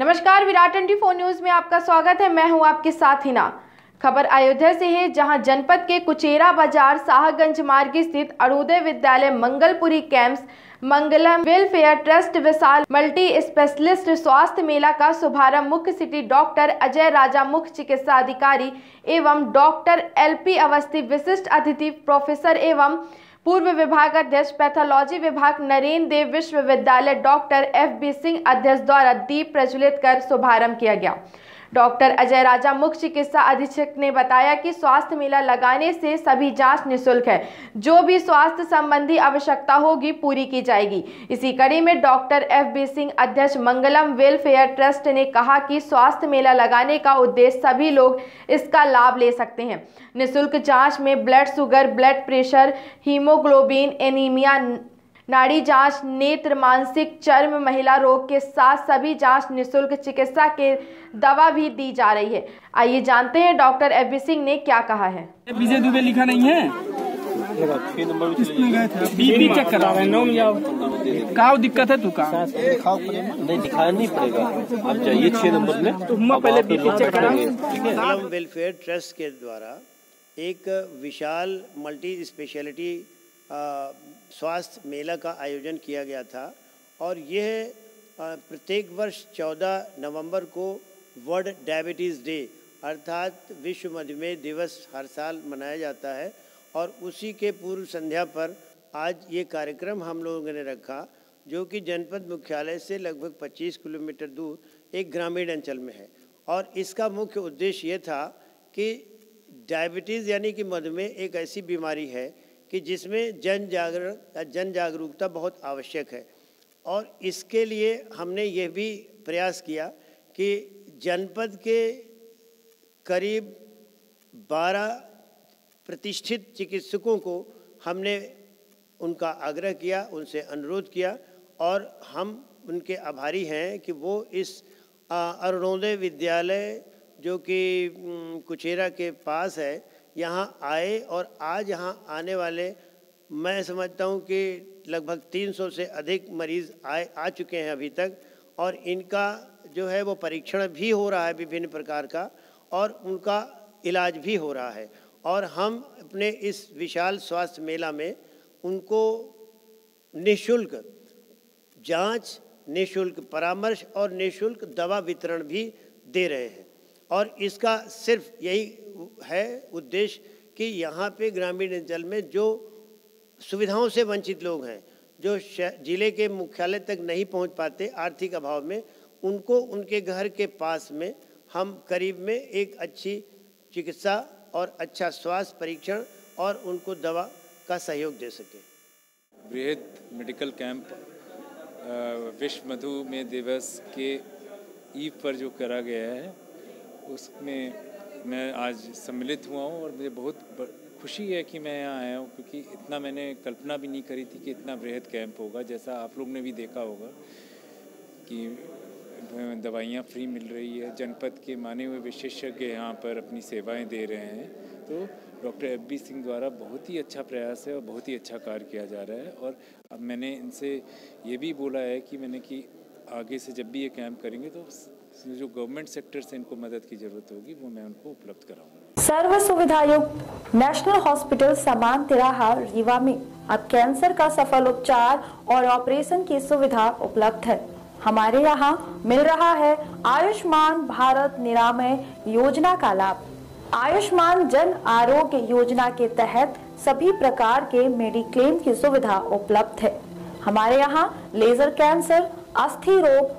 नमस्कार, Virat twenty four news में आपका स्वागत है। मैं हूँ आपके साथ हिना। खबर अयोध्या से है, जहाँ जनपद के कुचेरा बाज़ार शाहगंज मार्ग स्थित Arudaya Vidyalaya, Mangalpuri camps, Mangalam welfare trust, विशाल मल्टी स्पेशलिस्ट स्वास्थ्य मेला का शुभारंभ मुख्य सिटी डॉक्टर अजय राजा, मुख्य चिकित्सा अधिकारी एवं डॉक्टर एलपी अवस्थी, विशिष्ट अतिथि प्रोफेसर एवं पूर्व विभाग अध्यक्ष पैथोलॉजी विभाग नरेंद्र देव विश्वविद्यालय डॉक्टर एफ़ बी सिंह अध्यक्ष द्वारा दीप प्रज्वलित कर शुभारंभ किया गया। डॉक्टर अजय राजा, मुख्य चिकित्सा अधीक्षक ने बताया कि स्वास्थ्य मेला लगाने से सभी जाँच निशुल्क है। जो भी स्वास्थ्य संबंधी आवश्यकता होगी, पूरी की जाएगी। इसी कड़ी में डॉक्टर एफ़ बी सिंह अध्यक्ष मंगलम वेलफेयर ट्रस्ट ने कहा कि स्वास्थ्य मेला लगाने का उद्देश्य सभी लोग इसका लाभ ले सकते हैं। निःशुल्क जाँच में blood sugar, blood pressure, haemoglobin, anaemia नाड़ी जाँच नेत्र मानसिक चर्म महिला रोग के साथ सभी जाँच निशुल्क चिकित्सा के दवा भी दी जा रही है। आइए जानते हैं डॉक्टर एबी सिंह ने क्या कहा है। विजय दुबे लिखा नहीं है? बीपी चेक करा। का दिक्कत है तू का नहीं दिखाना नहीं पड़ेगा। आप जाइए छह नंबर में। तो हम पहले बीपी चेक करा। कलम वेलफेयर ट्रस्ट के द्वारा एक विशाल मल्टी स्पेशलिटी स्वास्थ्य मेला का आयोजन किया गया था और यह प्रत्येक वर्ष 14 नवंबर को वर्ल्ड डायबिटीज़ डे अर्थात विश्व मधुमेह दिवस हर साल मनाया जाता है और उसी के पूर्व संध्या पर आज ये कार्यक्रम हम लोगों ने रखा, जो कि जनपद मुख्यालय से लगभग 25 किलोमीटर दूर एक ग्रामीण अंचल में है। और इसका मुख्य उद्देश्य ये था कि डायबिटीज़ यानी कि मधुमेह एक ऐसी बीमारी है कि जिसमें जन जागरण या जन जागरूकता बहुत आवश्यक है। और इसके लिए हमने ये भी प्रयास किया कि जनपद के करीब 12 प्रतिष्ठित चिकित्सकों को हमने उनका आग्रह किया, उनसे अनुरोध किया और हम उनके आभारी हैं कि वो इस अरुणोदय विद्यालय जो कि कुचेरा के पास है यहाँ आए और आज यहाँ आने वाले, मैं समझता हूँ कि लगभग 300 से अधिक मरीज़ आए, आ चुके हैं अभी तक और इनका जो है वो परीक्षण भी हो रहा है विभिन्न प्रकार का और उनका इलाज भी हो रहा है। और हम अपने इस विशाल स्वास्थ्य मेला में उनको निशुल्क जाँच, निशुल्क परामर्श और निशुल्क दवा वितरण भी दे रहे हैं। और इसका सिर्फ़ यही है उद्देश्य कि यहाँ पे ग्रामीण अंचल में जो सुविधाओं से वंचित लोग हैं, जो ज़िले के मुख्यालय तक नहीं पहुँच पाते आर्थिक अभाव में, उनको उनके घर के पास में हम करीब में एक अच्छी चिकित्सा और अच्छा स्वास्थ्य परीक्षण और उनको दवा का सहयोग दे सकें। बृहद मेडिकल कैंप विश्व मधुमेह दिवस के ईव पर जो करा गया है, उसमें मैं आज सम्मिलित हुआ हूँ और मुझे बहुत खुशी है कि मैं यहाँ आया हूँ, क्योंकि इतना मैंने कल्पना भी नहीं करी थी कि इतना बृहद कैंप होगा, जैसा आप लोग ने भी देखा होगा कि दवाइयाँ फ्री मिल रही है, जनपद के माने हुए विशेषज्ञ यहाँ पर अपनी सेवाएँ दे रहे हैं। तो डॉक्टर एफ़ बी सिंह द्वारा बहुत ही अच्छा प्रयास है और बहुत ही अच्छा कार्य किया जा रहा है और अब मैंने इनसे ये भी बोला है कि मैंने कि आगे से जब भी ये कैंप करेंगे तो जो गवर्नमेंट सेक्टर से इनको मदद की ज़रूरत होगी, वो मैं उनको उपलब्ध कराऊँगा। सर्व सुविधा युक्त नेशनल हॉस्पिटल समान तिराहा रीवा में। अब कैंसर का सफल उपचार और ऑपरेशन की सुविधा उपलब्ध है। हमारे यहाँ मिल रहा है आयुष्मान भारत निरामय योजना का लाभ। आयुष्मान जन आरोग्य योजना के तहत सभी प्रकार के मेडिक्लेम की सुविधा उपलब्ध है। हमारे यहाँ लेजर कैंसर अस्थि रोग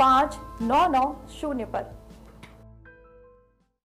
पाँच नौ नौ शून्य पर।